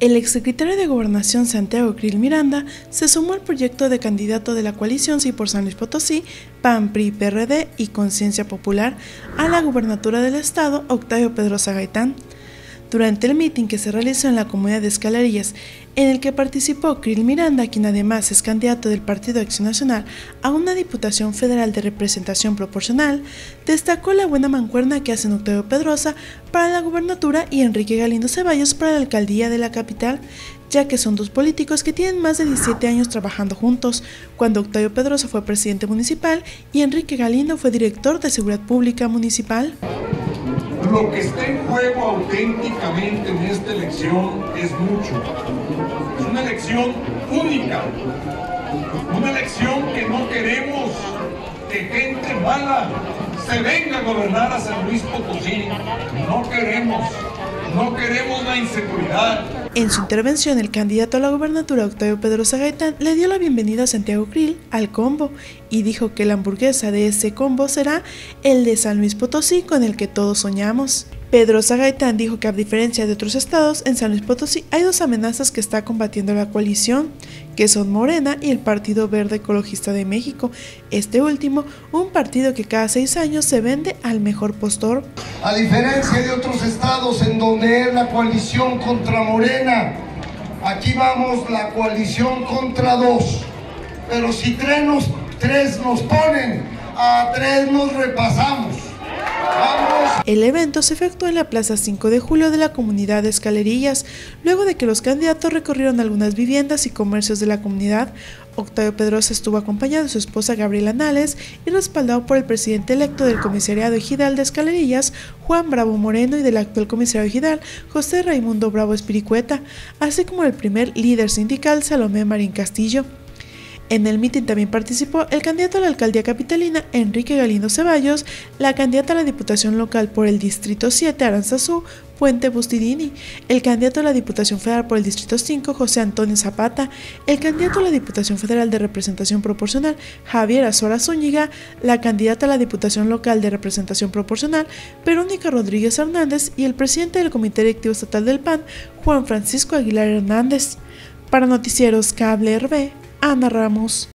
El exsecretario de Gobernación Santiago Krill Miranda se sumó al proyecto de candidato de la coalición Sí por San Luis Potosí, PAN, PRI, PRD y Conciencia Popular a la gubernatura del estado, Octavio Pedrosa Gaitán. Durante el mitin que se realizó en la comunidad de Escalerillas, en el que participó Krill Miranda, quien además es candidato del Partido Acción Nacional a una Diputación Federal de Representación Proporcional, destacó la buena mancuerna que hacen Octavio Pedrosa para la gubernatura y Enrique Galindo Ceballos para la alcaldía de la capital, ya que son dos políticos que tienen más de 17 años trabajando juntos, cuando Octavio Pedrosa fue presidente municipal y Enrique Galindo fue director de Seguridad Pública Municipal. Lo que está en juego auténticamente en esta elección es mucho. Es una elección única. Una elección que no queremos que gente mala se venga a gobernar a San Luis Potosí. No queremos. No queremos la inseguridad. En su intervención, el candidato a la gobernatura Octavio Pedrosa Gaitán le dio la bienvenida a Santiago Krill al combo y dijo que la hamburguesa de ese combo será el de San Luis Potosí con el que todos soñamos. Pedrosa Gaitán dijo que a diferencia de otros estados, en San Luis Potosí hay dos amenazas que está combatiendo la coalición, que son Morena y el Partido Verde Ecologista de México. Este último, un partido que cada seis años se vende al mejor postor. A diferencia de otros estados donde es la coalición contra Morena, aquí vamos la coalición contra dos. Pero si tres nos, tres nos ponen, a tres nos repasamos. El evento se efectuó en la Plaza 5 de Julio de la comunidad de Escalerillas, luego de que los candidatos recorrieron algunas viviendas y comercios de la comunidad. Octavio Pedrosa estuvo acompañado de su esposa Gabriela Nales y respaldado por el presidente electo del comisariado ejidal de Escalerillas, Juan Bravo Moreno, y del actual comisario ejidal, José Raimundo Bravo Espiricueta, así como el primer líder sindical, Salomé Marín Castillo. En el mitin también participó el candidato a la alcaldía capitalina Enrique Galindo Ceballos, la candidata a la diputación local por el Distrito 7 Aranzazú, Puente Bustidini, el candidato a la Diputación Federal por el Distrito 5, José Antonio Zapata, el candidato a la Diputación Federal de Representación Proporcional, Javier Azora Zúñiga, la candidata a la Diputación Local de Representación Proporcional, Verónica Rodríguez Hernández y el presidente del Comité Directivo Estatal del PAN, Juan Francisco Aguilar Hernández. Para Noticieros Cable RB, Ana Ramos.